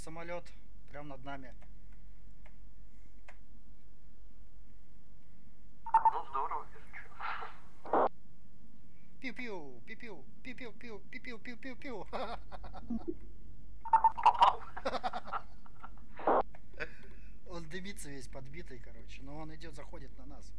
самолет прямо над нами. Ну здорово, если что. Пиу-пиу, пиу-пиу, пиу-пиу, пиу, пиу-пиу, пиу-пиу. Попал. Он дымится весь подбитый, короче. Но он идет, заходит на нас.